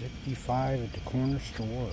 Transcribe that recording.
65 at the corner store.